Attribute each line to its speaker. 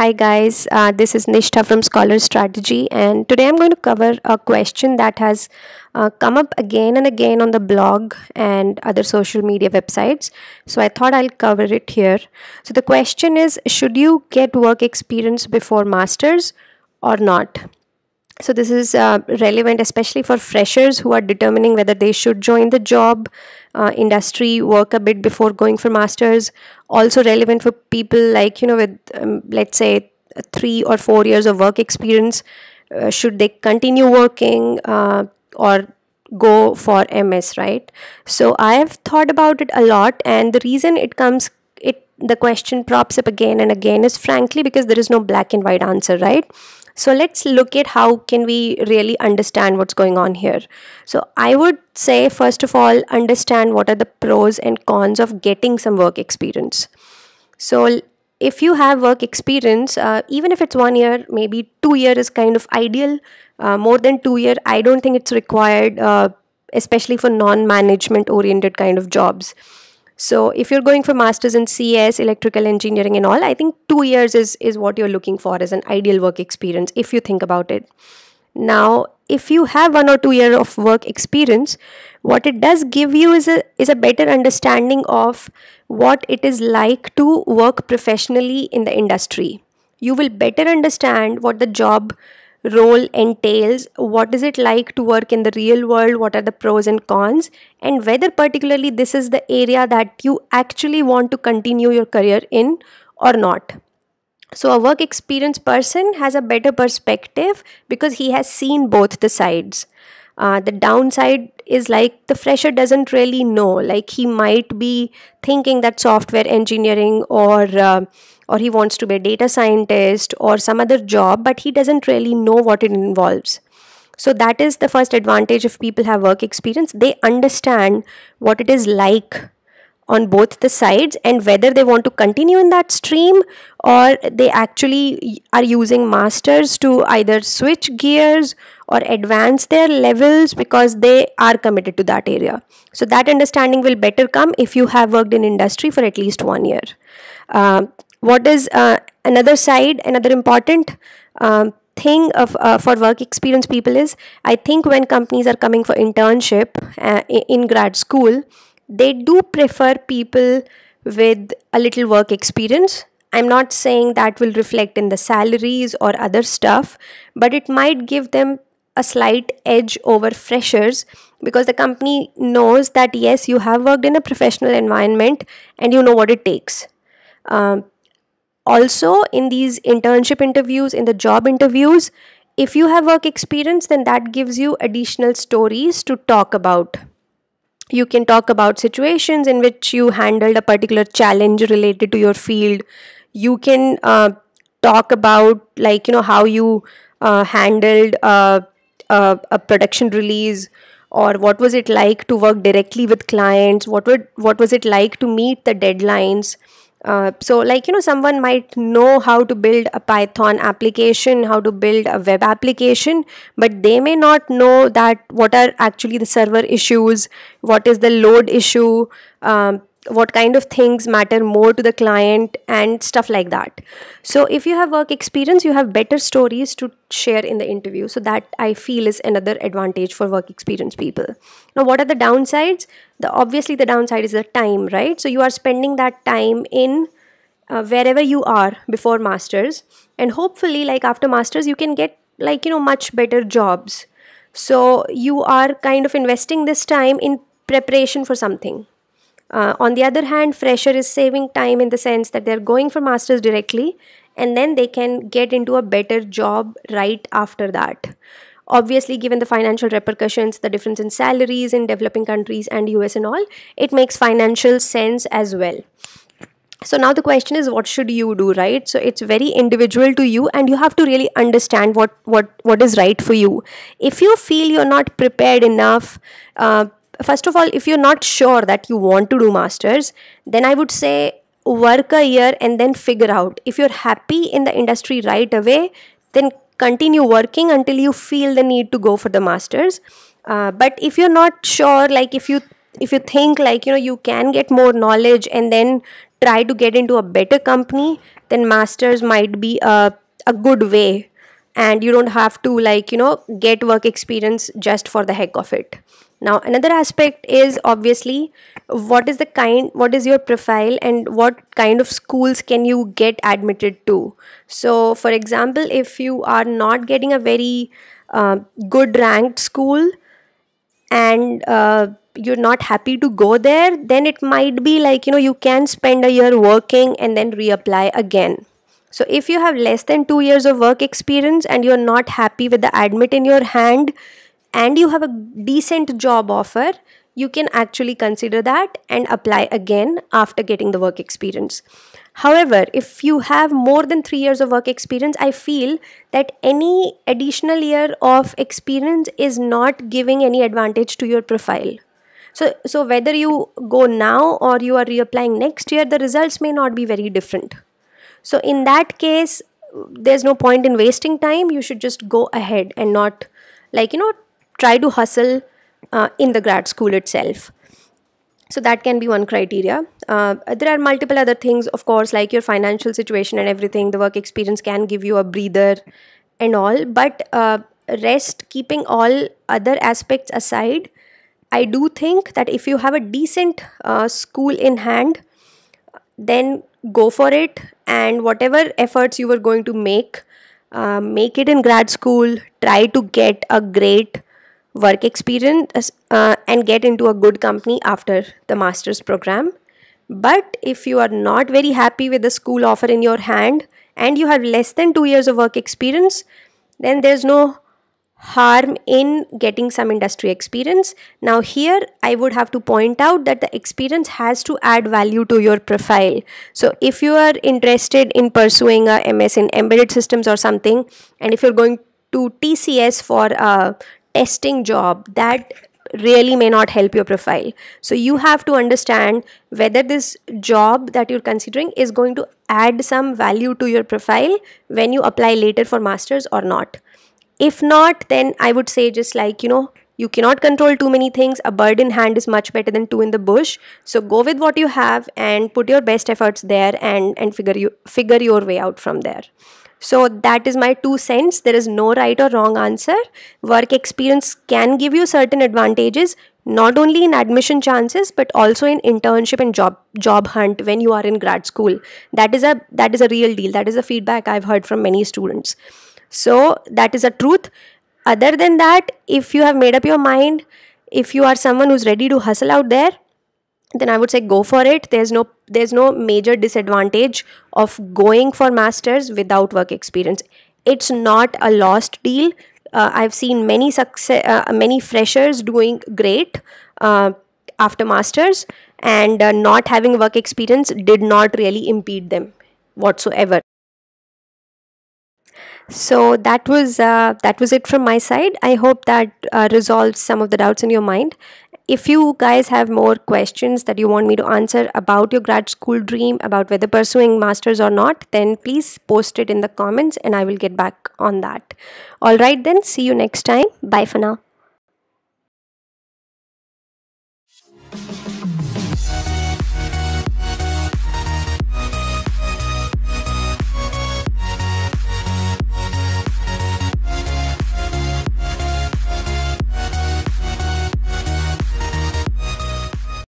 Speaker 1: Hi guys, uh, this is Nistha from Scholar Strategy, and today I'm going to cover a question that has uh, come up again and again on the blog and other social media websites. So I thought I'll cover it here. So the question is Should you get work experience before masters or not? So this is uh, relevant especially for freshers who are determining whether they should join the job uh, industry, work a bit before going for masters. Also relevant for people like you know with um, let's say three or four years of work experience. Uh, should they continue working uh, or go for MS? Right. So I have thought about it a lot, and the reason it comes it the question props up again and again is frankly because there is no black and white answer, right? So let's look at how can we really understand what's going on here. So I would say first of all understand what are the pros and cons of getting some work experience. So if you have work experience, uh, even if it's one year, maybe two year is kind of ideal. Uh, more than two year, I don't think it's required, uh, especially for non-management oriented kind of jobs. So if you're going for masters in CS, electrical engineering and all, I think 2 years is is what you're looking for as an ideal work experience if you think about it. Now, if you have one or two year of work experience, what it does give you is a is a better understanding of what it is like to work professionally in the industry. You will better understand what the job role entails, what is it like to work in the real world, what are the pros and cons, and whether particularly this is the area that you actually want to continue your career in or not. So, a work experience person has a better perspective because he has seen both the sides. Uh, the downside is like the fresher doesn't really know. Like he might be thinking that software engineering or uh, or he wants to be a data scientist or some other job, but he doesn't really know what it involves. So that is the first advantage if people have work experience. They understand what it is like on both the sides and whether they want to continue in that stream or they actually are using masters to either switch gears or advance their levels because they are committed to that area so that understanding will better come if you have worked in industry for at least one year uh, what is uh, another side another important um, thing of uh, for work experience people is i think when companies are coming for internship uh, in grad school they do prefer people with a little work experience. I'm not saying that will reflect in the salaries or other stuff but it might give them a slight edge over freshers because the company knows that yes you have worked in a professional environment and you know what it takes. Um, also in these internship interviews in the job interviews if you have work experience then that gives you additional stories to talk about. You can talk about situations in which you handled a particular challenge related to your field. You can uh, talk about like you know how you uh, handled uh, a production release or what was it like to work directly with clients? What would what was it like to meet the deadlines uh, so like you know someone might know how to build a python application how to build a web application but they may not know that what are actually the server issues what is the load issue um, what kind of things matter more to the client and stuff like that. So if you have work experience you have better stories to share in the interview. So that i feel is another advantage for work experience people. Now what are the downsides? The obviously the downside is the time right? So you are spending that time in uh, wherever you are before masters. And hopefully like after masters you can get like you know much better jobs. So you are kind of investing this time in preparation for something uh, on the other hand, fresher is saving time in the sense that they're going for masters directly and then they can get into a better job right after that. Obviously, given the financial repercussions, the difference in salaries in developing countries and US and all, it makes financial sense as well. So now the question is what should you do, right? So it's very individual to you and you have to really understand what what what is right for you. If you feel you're not prepared enough, uh, first of all if you're not sure that you want to do masters then i would say work a year and then figure out. If you're happy in the industry right away then continue working until you feel the need to go for the masters. Uh, but if you're not sure like if you if you think like you know you can get more knowledge and then try to get into a better company then masters might be a, a good way. And you don't have to like you know get work experience just for the heck of it now another aspect is obviously what is the kind what is your profile and what kind of schools can you get admitted to? So for example if you are not getting a very uh, good ranked school and uh, you're not happy to go there then it might be like you know you can spend a year working and then reapply again. So if you have less than 2 years of work experience and you're not happy with the admit in your hand and you have a decent job offer you can actually consider that and apply again after getting the work experience. However if you have more than 3 years of work experience i feel that any additional year of experience is not giving any advantage to your profile. So so whether you go now or you are reapplying next year the results may not be very different. So in that case there's no point in wasting time. You should just go ahead and not like you know try to hustle uh, in the grad school itself so that can be one criteria uh, there are multiple other things of course like your financial situation and everything the work experience can give you a breather and all but uh, rest keeping all other aspects aside I do think that if you have a decent uh, school in hand, then go for it. And whatever efforts you were going to make, uh, make it in grad school. Try to get a great work experience uh, and get into a good company after the master's program. But if you are not very happy with the school offer in your hand and you have less than two years of work experience, then there's no harm in getting some industry experience. Now, here I would have to point out that the experience has to add value to your profile. So, if you are interested in pursuing a MS in embedded systems or something, and if you're going to TCS for a testing job, that really may not help your profile. So, you have to understand whether this job that you're considering is going to add some value to your profile when you apply later for masters or not if not then i would say just like you know you cannot control too many things. A bird in hand is much better than two in the bush. So go with what you have and put your best efforts there and and figure you figure your way out from there. So that is my two cents. There is no right or wrong answer. Work experience can give you certain advantages not only in admission chances but also in internship and job job hunt when you are in grad school. That is a that is a real deal. That is a feedback i've heard from many students. So that is a truth other than that if you have made up your mind if you are someone who's ready to hustle out there then i would say go for it. There's no there's no major disadvantage of going for masters without work experience. It's not a lost deal. Uh, i've seen many success uh, many freshers doing great uh, after masters and uh, not having work experience did not really impede them whatsoever so that was uh, that was it from my side. I hope that uh, resolves some of the doubts in your mind. If you guys have more questions that you want me to answer about your grad school dream about whether pursuing masters or not then please post it in the comments and i will get back on that. All right then. See you next time. Bye for now.